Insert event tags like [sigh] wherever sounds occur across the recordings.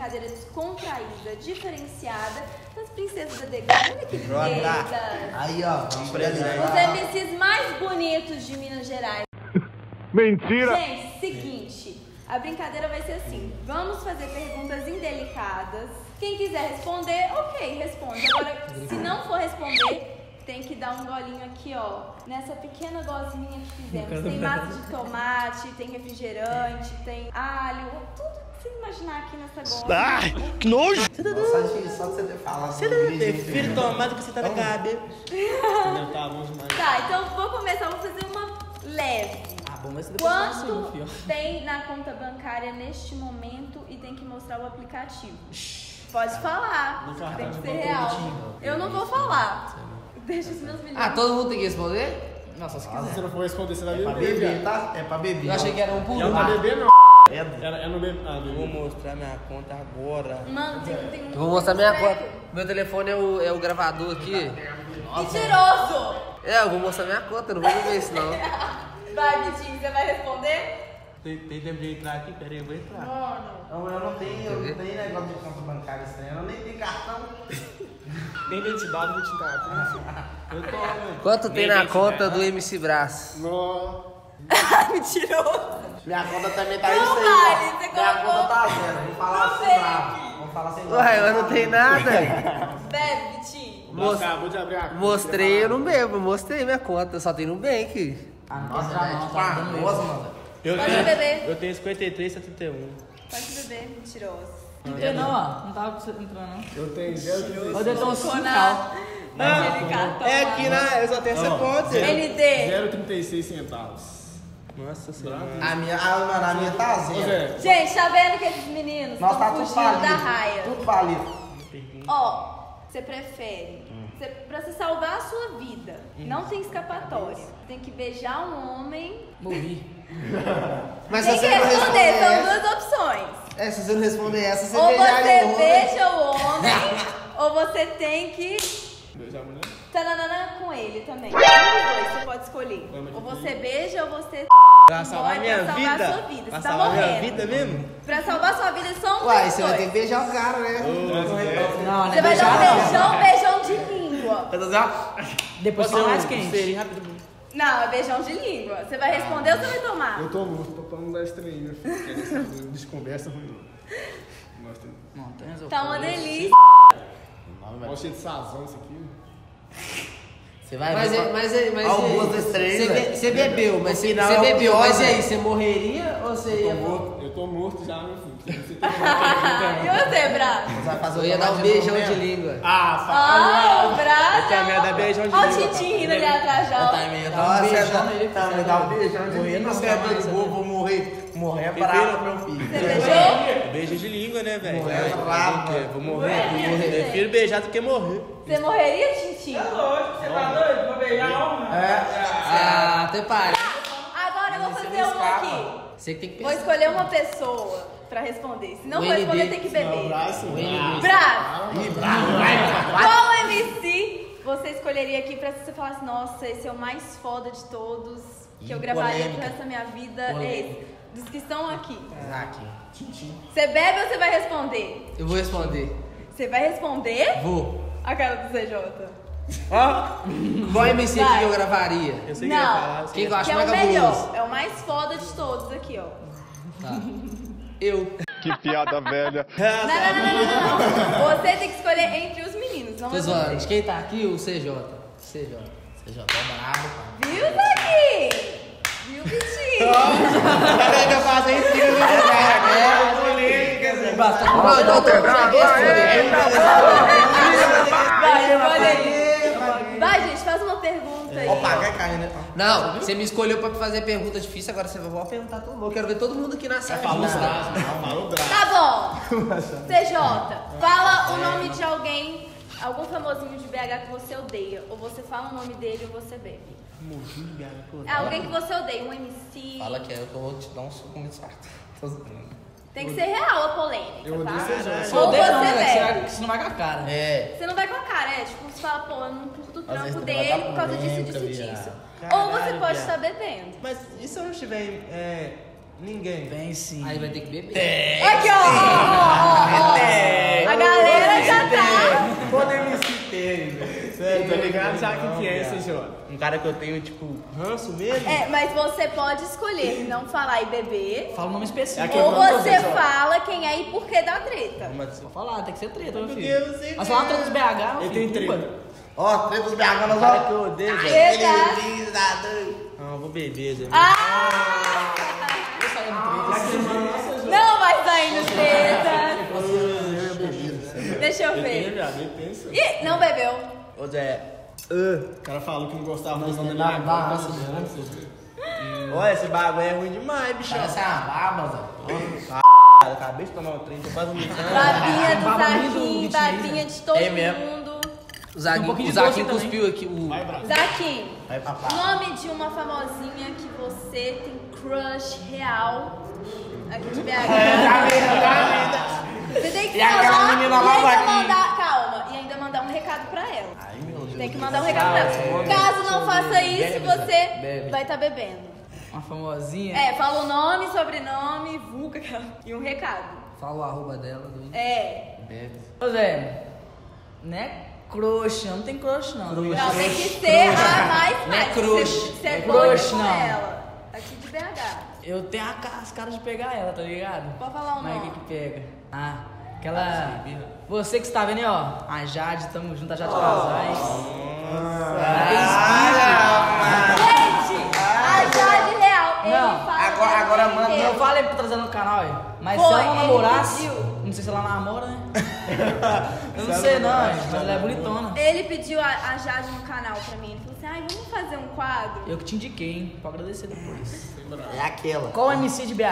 brincadeira descontraída, diferenciada das princesas da Degrau. Olha que linda! Aí, ó, vamos Os MCs mais bonitos de Minas Gerais. [laughs] Mentira! Gente, seguinte. A brincadeira vai ser assim: vamos fazer perguntas indelicadas. Quem quiser responder, ok, responde. Agora, se não for responder, tem que dar um golinho aqui, ó. Nessa pequena gosminha que fizemos. Tem massa de tomate, tem refrigerante, tem alho, tudo você imaginar aqui nessa gosma. Ai, que nojo! Nossa, gente, só de você. Você deve ter filho tomado que você tá na cabeça. Entendeu? Tá bom demais. Tá, então vou começar, vou fazer uma leve. Ah, bom, mas você depois fala Quanto tem na conta bancária neste momento e tem que mostrar o aplicativo? Pode falar, No cartão tem que ser real. Eu não vou falar. Deixa os meus milhões. Ah, todo mundo tem que responder? Nossa, se Se quiser. você não for responder, você vai É pra beber, beber, tá? É pra beber. Eu achei que era um por Não um. pra beber, não. É, Era, é no. Ah, Eu vou mostrar minha conta agora. Mano, tem, tem um. Eu vou mostrar minha conta. Meu telefone é o, é o gravador aqui. Mentiroso! É, eu vou mostrar minha conta, não vou ver isso não. [laughs] Vai, Vitinho, você vai responder? Tem, tem tempo de entrar aqui? Pera aí, eu vou entrar. Mano. Não, eu não tenho, eu não tenho negócio de conta bancária estranha. Eu nem tenho cartão. [laughs] Nem identidade, nem identidade. [laughs] Eu tô, mano. Quanto tem na conta do MC Braço? Não. Mentiroso! Minha conta também tá Não isso aí. vale, você Minha colocou- conta tá zero. Vamos falar Não assim, sei. bravo. Vamos falar assim. Ué, mas não tem nada. Bebe, Vitinho. Nossa, acabou de abrir a conta. Mostrei, eu não bebo, mostrei minha conta, só tem no bank. Nossa, é tipo uma coisa, mano. Eu Pode tenho, beber. eu tenho 53, 71. Pode beber, mentiroso. Entrou não, ó. Não tava entrando, não. Eu tenho zero de Ô, Detão, Ficou cinco. na... Naquele cartão É lá. aqui na. Eu só tenho essa conta. ND. 0,36 centavos. Nossa senhora. A minha, a, mano, a minha tá zero. Zé, Gente, tá vendo que esses meninos estão tá fugindo falido. da raia? Tudo falido. Ó, você prefere, você, pra você salvar a sua vida, não tem escapatória. Tem que beijar um homem. Morri. [laughs] Mas tem que você não responder, são essa, duas opções. é, se você não responder essa, você ou beijaria você o homem. beija o homem, [laughs] ou você tem que. beijar a mulher? Tananana com ele também. Um dos dois, você pode escolher. Ou você beija ou você. Pra salvar Morre minha pra salvar vida? a sua vida, Pra você tá salvar minha morrendo. vida mesmo? Pra salvar a sua vida, só um Uai, dos você vai ter que beijar o cara, né? Não, não Você é vai dar um não. beijão, beijão de língua. Depois você mais quente. rápido. Não, é beijão de língua. Você vai responder ou você vai tomar? Eu tô morto, tô falando da estranha, Desconversa ruim. Nossa, Não. Tá uma delícia. mó cheio de sazão isso aqui. Você vai Mas, ver. é- mas, é- mas, aí? gosto das três, Você bebeu, mas você é bebeu, pior, mas e aí? Você morreria ou você Eu tô ia... morto, eu tô morto já, meu filho. Você tem [laughs] e você, fazer Eu o ia dar um beijão de mesmo? língua. Ah, Ah, o Braço. Eu tenho a minha da beijão de Olha o língua, Tintin papai. rindo ali atrás já. ó. Também, Dá um nossa, beijão tá- nele, tá, me dá um beijão de língua, você é doido, vou, vou morrer. Morrer é bravo, meu filho. Beijou? Beijo de língua, né, velho? Morrer é mano. Vou morrer. Prefiro beijar do que morrer. Você morreria, Tintin? Você tá doido? Vou beijar homem? Ah, até pare. Agora eu vou fazer uma aqui. Você que tem que Vou pensar. escolher uma pessoa pra responder. Se não for responder, ND. tem que beber. braço. Braço, bravo, qual MC você escolheria aqui pra você falar assim, nossa, esse é o mais foda de todos, que eu gravaria pro resto da minha vida, é esse. Dos que estão aqui. Isaac. Você bebe ou você vai responder? Eu vou responder. Você vai responder? Vou. A cara do CJ. Qual MC que Vai. eu gravaria? Eu sei que ia Não. falar. Quem que eu acho Que é o melhor. É o mais foda de todos aqui, ó. Tá. Eu. Que piada velha. Não, não, não, não, não, não. Você tem que escolher entre os meninos, não Tô é zoando. De você. quem tá aqui? O CJ. CJ. Já tá bravo, pai. Viu, Zaki? Viu, Vitinho? Peraí que eu faço aí, filho do É. Basta. Não, não, não, Vai, escolhe aí. Caindo, né? Não, você me escolheu pra fazer pergunta difícil, agora você vai perguntar todo mundo. Eu quero ver todo mundo aqui na sala. De não, falou braço. Tá bom. [laughs] CJ, fala o nome de alguém, algum famosinho de BH que você odeia. Ou você fala o nome dele ou você bebe. É alguém que você odeia, um MC. Fala que é eu que eu vou te dar um suco muito certo. [laughs] Tô zoando. Tem que ser real a polêmica, Eu tá? odeio CJ. Se Ou odeia não, você né? Você vai- Você não vai com a cara. É. Você não vai com a cara, é tipo, você fala, pô, eu não curto o trampo dele por causa disso, disso, disso. Ou Caralho, você pode viado. estar bebendo. Mas e se eu não estiver é, Ninguém. Vem sim. Aí vai ter que beber. Aqui, ó, ó, ó, ó, ó. A galera já tá. MC tem, velho. Sério, Tá ligado? Já que que é esse, Jô? Um cara que eu tenho, tipo, ranço mesmo? É, mas você pode escolher não falar e beber. Fala o nome É específico. aqui, Ou vamos você fala quem é e por que da treta. Mas, Vou falar, tem que ser treta, meu Porque filho. você Mas falar treta dos BH, meu Ele filho. Cuba. treta. Ó, treta dos BH, nós cara que vamos. eu odeio, velho. Verdade. Não, eu vou beber, Zé. Ah! Não vai sair no treta. Deixa eu ver. Ih, não bebeu. Ô, Zé. O cara falou que não gostava mais da minha conta. Olha, esse bagulho é ruim demais, bichão. Parece uma barba, Zé. Cara, acabei de tomar um trem, tô quase vomitando. Babinha do Zaquim, babinha de todo É mesmo. mundo. O Zaguinho, um pouquinho o doce cuspiu aqui. O... Vai. Zaquim, Vai, nome de uma famosinha que você tem crush real aqui de BH. [laughs] Você tem que E aquela falar menina lá, Zaquim? mandar, calma, e ainda mandar um recado pra ela. Ai, meu Deus. Tem que mandar um recado pra. Caso não faça isso, você vai estar bebendo. Uma famosinha. É, fala o nome, sobrenome, vulga [laughs] e um recado. Fala o arroba dela. Do... É. Bebe. Ô Zé, não é crush, não tem crush não. tá ligado? Não, tem que ser a mais Não é crush. Você, é é crush, não. ela. Aqui de BH. Eu tenho a as caras de pegar ela, tá ligado? Pode falar o Mas o nome. que que pega? Ah, aquela... Você que está vendo aí, ó. A Jade, tamo junto, a Jade Casais. Gente, a Jade Real, ele Não, fala agora- agora manda-. Eu falei pra trazer no canal, ó. Mas Foi, se ela não namorasse... pediu. Não sei se ela namora, né? [laughs] Eu não sei não, mas ela é bonitona. Ele pediu a, a Jade no canal pra mim. Ele falou assim, ai, vamos fazer um quadro? Eu que te indiquei, hein? Pra agradecer depois. É aquela. Qual MC de BH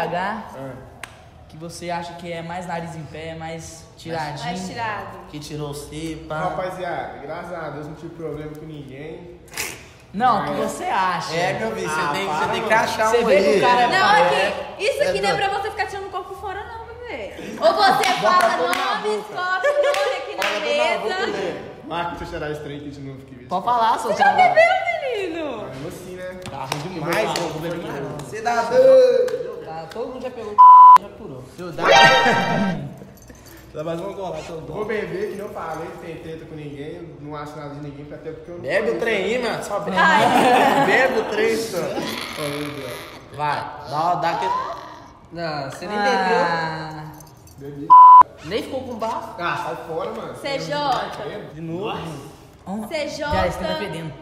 que você acha que é mais nariz em pé, mais tiradinho? Mais tirado. Que tirou você, pá. Rapaziada, graças a Deus não tive problema com ninguém. Não, o que você acha? É, meu filho, você Ah, tem, para, você tem que achar Você um vê que o cara é Não, aqui, isso aqui É não é doido. pra você ficar tirando o corpo fora não, bebê. [laughs] Ou você fala nome, escope o nome aqui na mesa. Marca pra cheirar esse trem aqui de novo. Que Pode falar, seu Já cara. bebeu, menino? Mesmo assim, né? Tá ruim demais, eu vou beber mais. Você dá doido. Tá, todo mundo já pegou [laughs] já purou. Eu dá. [laughs] Dá mais uma golada, eu Vou dou. beber, que não falei, não tem treta com ninguém, não acho nada de ninguém, até porque eu não Bebe o trem aí, mano. Só bebe. Ai, [laughs] Bebe o trem, só. Vai, dá, dá aquele. Não, você nem bebeu. Ah, Bebi. nem ficou com bafo. Ah, sai fora, mano. CJ. De novo. CJ Já está me fedendo.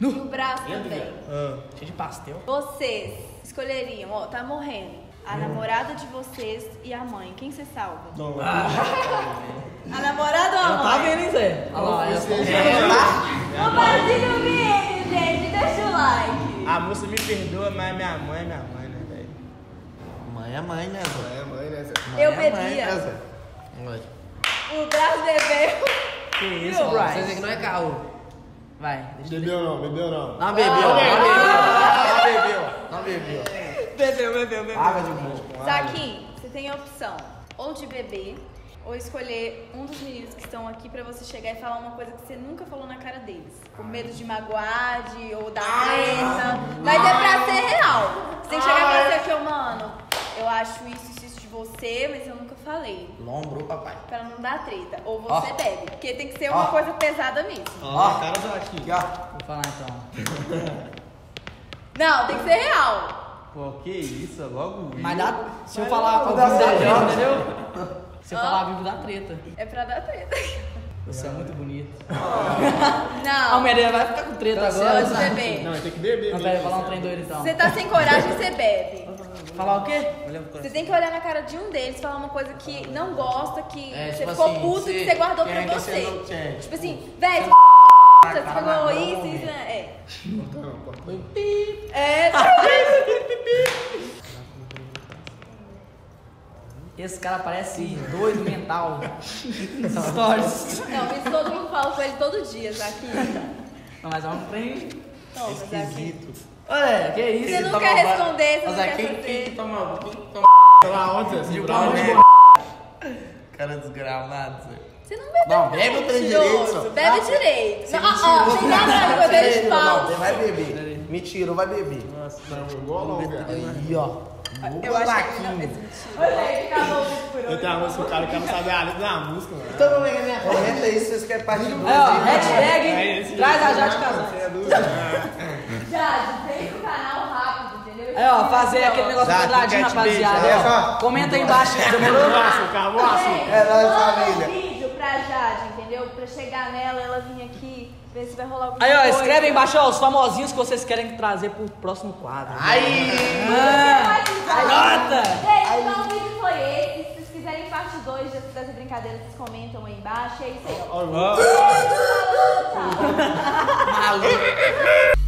e o braço também. Ah. Cheio de pastel. Vocês escolheriam, ó, tá morrendo. A namorada de vocês e a mãe. Quem você salva? Não, A namorada ou a Tá mãe? vendo, hein, Zé? Olha lá, ela Compartilha o vídeo, gente. Deixa o like. A moça me perdoa, mas minha mãe é minha mãe, né, velho? Mãe é mãe, né, Zé? É, mãe, né, Zé? Eu Mãe é mãe, bebia. né, Zé? O braço bebeu. Que isso? Bryce? Vocês que não é caô. Vai, deixa eu Bebeu não, bebeu não. Não bebeu, não bebeu. Não bebeu. Bebeu, bebeu, bebeu. Água de bucho. Zaquim, você tem a opção ou de beber ou escolher um dos meninos que estão aqui pra você chegar e falar uma coisa que você nunca falou na cara deles. Com medo de magoar, de, ou dar treta. Mas é pra ser real. Você tem que chegar e falar assim, aqui, ô, mano, eu acho isso, isso, isso de você, mas eu nunca falei. Lombrou, papai. Pra não dar treta. Ou você Ó. bebe. Porque tem que ser uma Ó. coisa pesada mesmo. Ó, cara do aqui. Aqui, ó. Vou falar então. [laughs] Não, tem que ser real. Pô, que isso, logo Mas dá, se eu falar com o vivo da treta, entendeu? [laughs] Se eu falar vivo da treta. É pra dar treta. Você é muito bonito. [laughs] A Não. mulher dele vai ficar com treta agora. Pode beber. Não, tem que beber. Não, pera, falar um trem doido então. Você tá sem coragem, você bebe. Falar o quê? Você tem que olhar na cara de um deles e falar uma coisa que não gosta, que É, você tipo ficou assim, puto que você guardou pra é que você. você não quer? Tipo assim, velho, você falou isso, isso, é. Não, pô. É, Esse cara parece doido mental. Stories. não, isso todo mundo fala com ele todo dia, Zaki. Não, mas é um trem. Toma, Zaki. Olha, que isso? Você não Toma quer responder, você não Mas quer quem, quem que toma. Quem que toma. Você Brown, bravo, né? Cara desgramado, Zé. Você não bebe Não, bebe o trem direito, só. Bebe Ah, direito. Não, ó, ó, sem nada pra beber de Não, falso. você vai beber. Me tirou, vai beber. Não, igual não, velho. Aí, ó. Eu acho que não. Olha aí, acabou o por hoje. Eu tenho uma música, o cara que não sabe a letra da música, mano. Então vamos pegar minha Comenta aí se vocês querem parte 2. Aí, ó, É hashtag esse traz a Jade né? Você é doido. Jade, vem pro canal rápido, entendeu? É, ó, fazer aquele negócio Jade, quadradinho, rapaziada. ó. Comenta aí embaixo, demorou? Vamos açúcar, vamos açúcar. Gente, É nóis, família. Jade, entendeu? Pra chegar nela, ela vir aqui, ver se vai rolar alguma Aí, ó, coisa. escreve aí embaixo, ó, os famosinhos que vocês querem trazer pro próximo quadro. Aí! Ah, Anota! anota! Gente, então o vídeo foi esse. Se vocês quiserem parte 2 dessa, dessa brincadeira, vocês comentam aí embaixo. É isso aí. ó. Maluco.